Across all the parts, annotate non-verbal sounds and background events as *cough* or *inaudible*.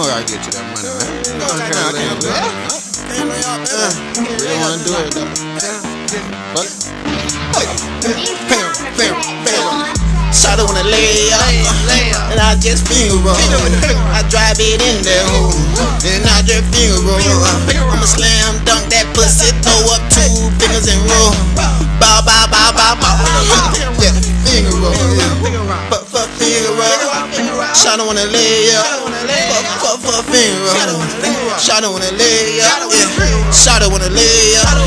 know I get to that money, man. You know I can't lay up there. Really wanna do it though. Fuck. Finger, finger, finger. Shot it wanna lay up, and I just finger roll. I drive it in there, and I just finger roll. I'ma slam dunk that pussy, throw up two fingers and roll. Bow, bow, bow, bow, bow. Yeah, finger roll. Fuck, fuck, finger roll. Shot it wanna lay up. Fuck, fuck, finger roll. Shot it wanna lay up. Shot it wanna lay up.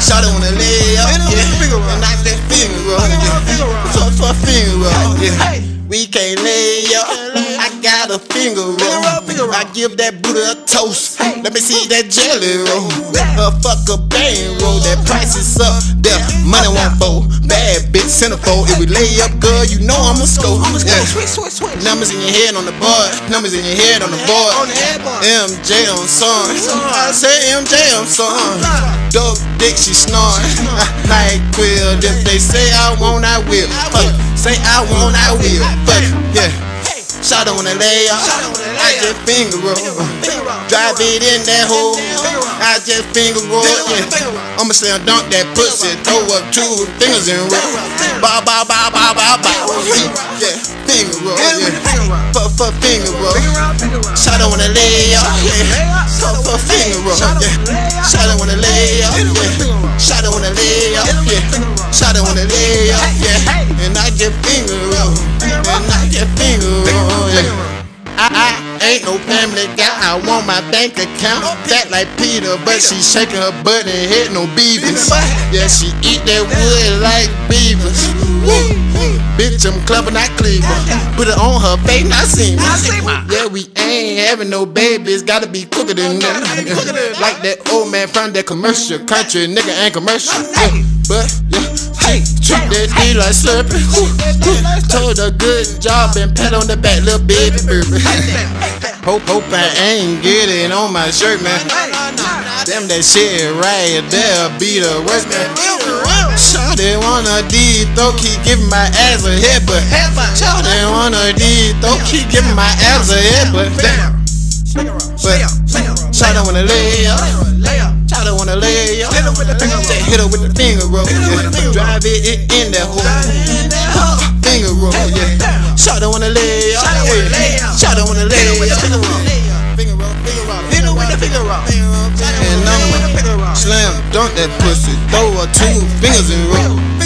Shot it wanna lay up. Yeah. And I just finger. Yeah. Fuck, fuck, finger roll. We can't lay up. I got a finger roll. I give that booty a toast. Let me see that jelly roll. Uh, fuck a bang roll. That price is up. There, money won't fold. Bad bitch centerfold. If we lay up, girl, you know I'ma score. Yeah. Numbers in your head on the board. Numbers in your head on the board. MJ on song. I say MJ on song. Dope dick, she snoring. Like *laughs* quill. If they say I won't, I will. Fuck. Say I won't, I will. Fuck. Shot on the layout. I just finger roll. Drive it in that hole. I just finger roll. Yeah. I'ma slam dunk that pussy. Throw up two fingers and roll. Bow, bow, bow, bow, bow, bow. Yeah. Finger roll. Yeah. Fuck, fuck, finger roll. Shot on the layout. Yeah. Fuck, fuck, finger roll. Yeah. Shot on the layout. Yeah. Shot on the layout. Yeah. Shot on the layout. Yeah. And I just finger ain't no family guy. I want my bank account oh, fat like Peter, but she shaking her butt and hit no beavers. Yeah, she eat that wood like beavers. Woo. Bitch, I'm clubbing that cleaver. Put it on her face, not see me. Yeah, we ain't having no babies. Gotta be quicker than that. Like that old man from that commercial. Country nigga ain't commercial. Yeah, but yeah. Hey, treat that D like slurping. Told her good job and pat on the back, little baby baby. Hope, hope I ain't get it on my shirt, man. Damn that shit right there, be the worst, man. Shawty wanna D, though keep giving my ass a headbutt. Shawty wanna D, though keep giving my ass a hit, But damn. But Shawty wanna lay up. Shawty wanna lay up. Hit her with the finger roll. Yeah. Drive it in- that hole. Finger roll, yeah. Shawty wanna lay up. Shawty wanna lay up. And I'm slam, dunk that pussy, throw her two fingers in roll.